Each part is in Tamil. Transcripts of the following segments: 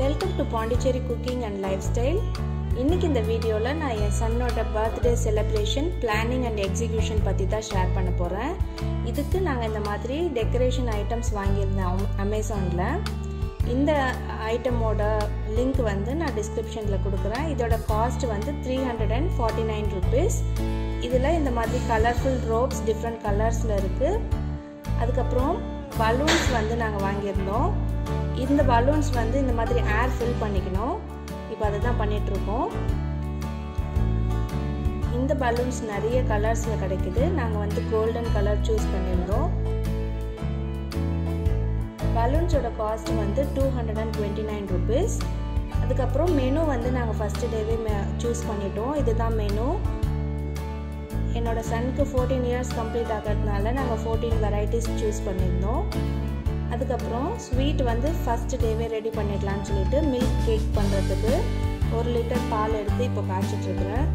Welcome to Pondicherry cooking and lifestyle இன்னைக்கு இந்த வீடியோவில் நான் என் சன்னோட birthday celebration planning and execution பற்றி தான் ஷேர் பண்ண போகிறேன் இதுக்கு நாங்கள் இந்த மாதிரி டெக்கரேஷன் ஐட்டம்ஸ் வாங்கியிருந்தேன் அமேசானில் இந்த ஐட்டமோட லிங்க் வந்து நான் டிஸ்கிரிப்ஷனில் கொடுக்குறேன். இதோட காஸ்ட் வந்து three hundred and forty nine rupees இதில் இந்த மாதிரி கலர்ஃபுல் ரோப்ஸ் டிஃப்ரெண்ட் கலர்ஸில் இருக்குது அதுக்கப்புறம் பலூன்ஸ் வந்து நாங்கள் வாங்கியிருந்தோம். இந்த பலூன்ஸ் வந்து இந்த மாதிரி ஏர் ஃபில் பண்ணிக்கணும். இப்போ அதை தான் பண்ணிகிட்ருக்கோம் இந்த பலூன்ஸ் நிறைய கலர்ஸில் கிடைக்குது. நாங்கள் வந்து கோல்டன் கலர் சூஸ் பண்ணியிருந்தோம். பலூன்ஸோட காஸ்ட் வந்து two hundred and twenty nine rupees அதுக்கப்புறம் மெனு வந்து நாங்கள் ஃபஸ்ட்டு டேவே சூஸ் பண்ணிட்டோம். இதுதான் மெனு என்னோட சனுக்கு ஃபோர்டீன் இயர்ஸ் கம்ப்ளீட் ஆகிறதுனால நாங்கள் ஃபோர்டீன் வெரைட்டிஸ் சூஸ் பண்ணியிருந்தோம். அதுக்கப்புறம் ஸ்வீட் வந்து ஃபஸ்ட் டேவே ரெடி பண்ணிடலான்னு சொல்லிட்டு மில்க் கேக் பண்ணுறதுக்கு ஒரு லிட்டர் பால் எடுத்து இப்போ காய்ச்சிட்ருக்குறேன்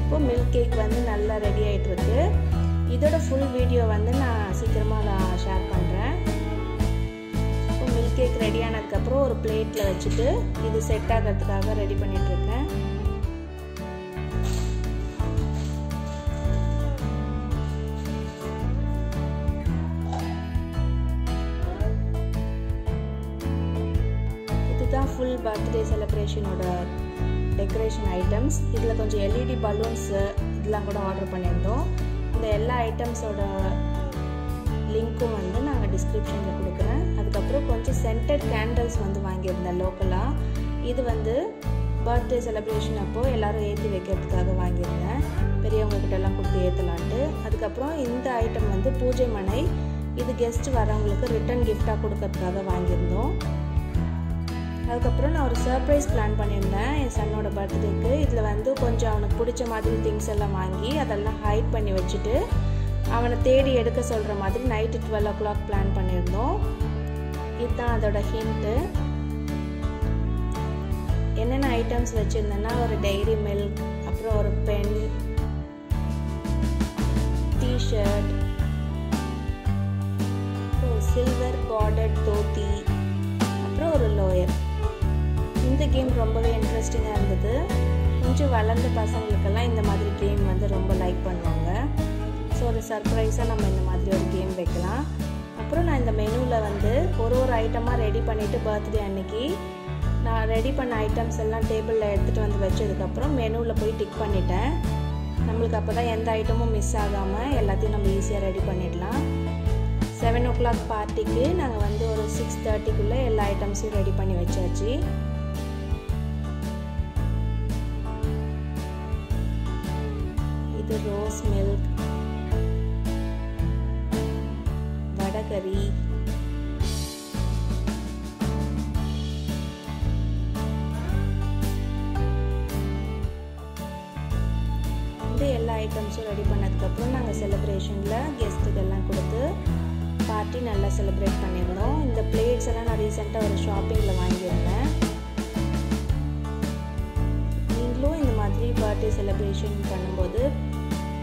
இப்போ மில்க் கேக் வந்து நல்லா ரெடி ஆகிட்டுருக்கு இதோட ஃபுல் வீடியோ வந்து நான் சீக்கிரமாக நான் ஷேர் பண்ணுறேன் இப்போ மில்க் கேக் ரெடி ஆனதுக்கப்புறம் ஒரு பிளேட்டில் வச்சுட்டு இது செட் ஆகிறதுக்காக ரெடி பண்ணிகிட்ருக்கேன் ஃபுல் பர்த்டே செலிப்ரேஷனோட டெக்கரேஷன் ஐட்டம்ஸ் இதில் கொஞ்சம் எல்இடி பலூன்ஸு இதெல்லாம் கூட ஆர்டர் பண்ணியிருந்தோம். இந்த எல்லா ஐட்டம்ஸோட லிங்க்கும் வந்து நாங்கள் டிஸ்கிரிப்ஷனில் கொடுக்குறேன். அதுக்கப்புறம் கொஞ்சம் சென்டட் கேண்டில்ஸ் வந்து வாங்கியிருந்தேன் லோக்கலாக இது வந்து பர்த்டே செலிப்ரேஷன் அப்போது எல்லோரும் ஏற்றி வைக்கிறதுக்காக வாங்கியிருந்தேன். பெரியவங்கக்கிட்டலாம் கொடுத்து ஏற்றலான்ட்டு அதுக்கப்புறம் இந்த ஐட்டம் வந்து பூஜை மனை இது கெஸ்ட் வரவங்களுக்கு ரிட்டன் கிஃப்டாக கொடுக்கறதுக்காக வாங்கியிருந்தோம். அதுக்கப்புறம் நான் ஒரு சர்ப்ரைஸ் பிளான் பண்ணியிருந்தேன். என் சன்னோட பர்த்டேக்கு இதில் வந்து கொஞ்சம் அவனுக்கு பிடிச்ச மாதிரி திங்ஸ் எல்லாம் வாங்கி அதெல்லாம் ஹைட் பண்ணி வச்சுட்டு அவனை தேடி எடுக்க சொல்கிற மாதிரி night twelve o'clock plan பண்ணியிருந்தோம். இதுதான் அதோட ஹிண்ட்டு என்னென்ன ஐட்டம்ஸ் வச்சுருந்தேன்னா ஒரு டைரி மில்க் அப்புறம் ஒரு pen T shirt silver border dhoti game ரொம்பவே இன்ட்ரெஸ்டிங்காக இருந்தது. கொஞ்சம் வளர்ந்த பசங்களுக்கெல்லாம் இந்த மாதிரி கேம் வந்து ரொம்ப லைக் பண்ணுவாங்க. ஸோ ஒரு சர்ப்ரைஸாக நம்ம இந்த மாதிரி ஒரு கேம் வைக்கலாம். அப்புறம் நான் இந்த மெனுவில் வந்து ஒரு ஒரு ஐட்டமாக ரெடி பண்ணிவிட்டு பர்த்டே அன்னைக்கு நான் ரெடி பண்ண ஐட்டம்ஸ் எல்லாம் டேபிளில் எடுத்துகிட்டு வந்து வச்சதுக்கப்புறம் மெனுவில் போய் டிக் பண்ணிட்டேன். நம்மளுக்கு அப்போ தான் எந்த ஐட்டமும் மிஸ் ஆகாமல் எல்லாத்தையும் நம்ம ஈஸியாக ரெடி பண்ணிடலாம். செவன் ஓ கிளாக் பார்ட்டிக்கு நாங்கள் வந்து ஒரு சிக்ஸ் தேர்ட்டிக்குள்ளே எல்லா ஐட்டம்ஸையும் ரெடி பண்ணி வச்சாச்சு. இது ரோஸ் மில்க். வடகறி இந்த எல்லா ஐட்டம்ஸும் ரெடி பண்ணதுக்கப்புறம் நாங்கள் செலிப்ரேஷனில் கெஸ்ட்டுக்கெல்லாம் கொடுத்து பார்ட்டி நல்லா செலிப்ரேட் பண்ணியிருந்தோம் இந்த பிளேட்ஸ் எல்லாம் நான் ரீசெண்டாக ஒரு ஷாப்பிங்கில் வாங்கியிருந்தேன். நீங்களும் இந்த மாதிரி பர்த்டே செலிப்ரேஷன் பண்ணும்போது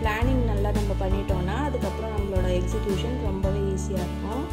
பிளானிங் நல்லா நம்ம பண்ணிட்டோன்னா அதுக்கப்புறம் நம்மளோட எக்ஸிக்யூஷன் ரொம்பவே ஈஸியாக இருக்கும்.